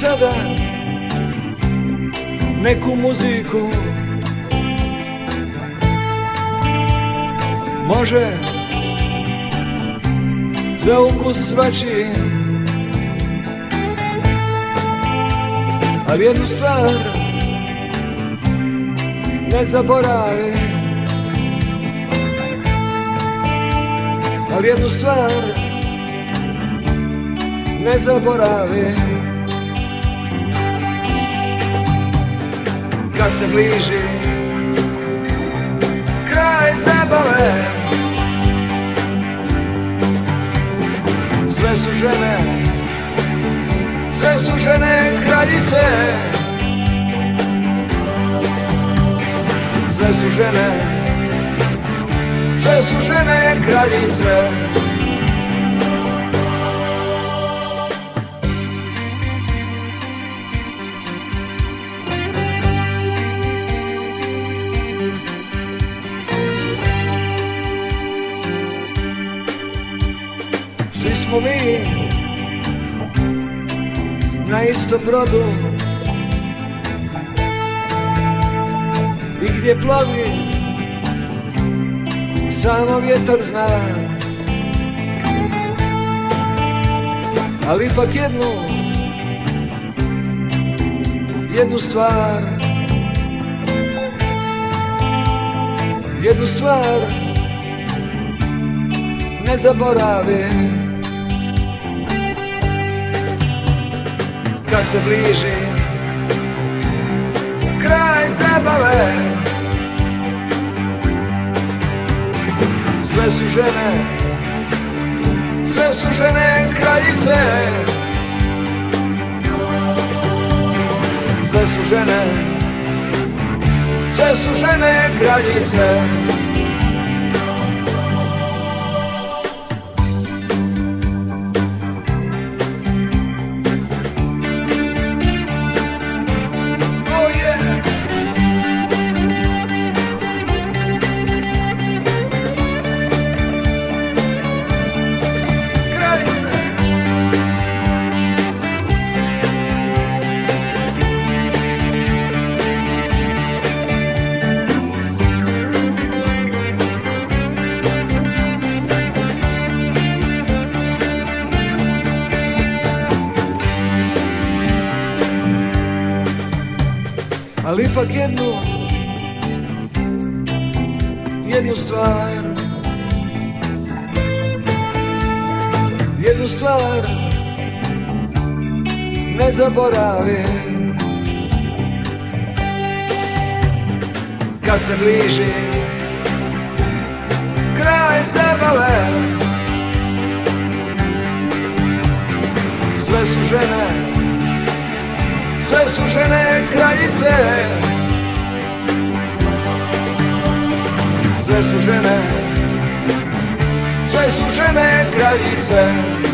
Sada neku muziku. Može za ukus svačiji Ali jednu stvar ne zaboravi. Ali jednu stvar ne zaboravi Kad se bliži. Kraj zabave. Sve su žene, sve su žene kraljice. Sve su žene, sve su žene kraljice smo mi. Na istom brodu. I gdje plovi samo vjetar zna. Ali ipak jednu jednu stvar. Jednu stvar ne zaboravim kad se bliži. Kraj zabave. Sve su žene, sve su žene kraljice. Sve su žene, sve su žene kraljice Ali ipak jednu Jednu stvar. Jednu stvar Ne zaboravim. Kad se bliži Kraj zabave Sve su žene sve su žene kraljice. Sve su žene. Sve su žene kraljice